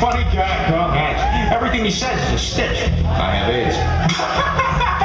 Funny guy. Oh. Everything he says is a stitch. I have AIDS.